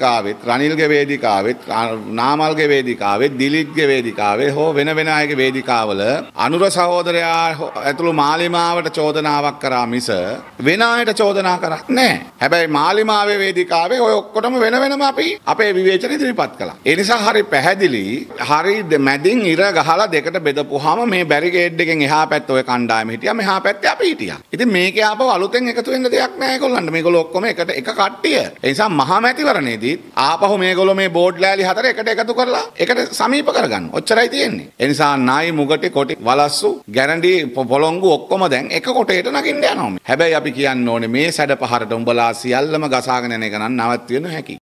වේදිකාවෙත් රනිල්ගේ වේදිකාවෙත් නාමල්ගේ වේදිකාවෙත් දිලිත්ගේ වේදිකාවේ හෝ වෙන වෙන අයගේ වේදිකාවල අනුර සහෝදරයා ඇතුළු මාලිමාවට චෝදනාවක් කරා මිස වෙන අයට චෝදනා කරක් නෑ. හැබැයි මාලිමාවේ වේදිකාවේ ඔය ඔක්කොටම වෙන වෙනම අපි අපේ විවේචන ඉදිරිපත් කළා. ඒ නිසා හරි පැහැදිලි හරි මැදින් ඉර ගහලා දෙකට බෙදපුවාම මේ බැරිගේඩ් එකෙන් එහා පැත්තේ ඔය කණ්ඩායම හිටියා මෙහා පැත්තේ අපි හිටියා. ඉතින් මේකේ ආපහු අලුතෙන් එකතු වෙන්න දෙයක් නෑ ඒගොල්ලන්ට. මේගොල්ලෝ ඔක්කොම එකට එක කට්ටිය. ඒ නිසා මහා මැතිවරණයේදී ආපහු මේගොල්ලෝ මේ බෝඩ් ලෑලි හතර එකට එකතු කරලා එකට සමීප කරගන්න. ඔච්චරයි තියෙන්නේ. ඒ නිසා නායි මුගටි කොටි වලස්සු ගැරන්ඩි පොළොංගු ඔක්කොම දැන් එක කොටේට නගින්න යනවා. හැබැයි අපි කියන්න ඕනේ මේ සැඩ පහරට උඹලා සියල්ලම ගසාගෙන යන එක නම් නවත්විය නොහැකි.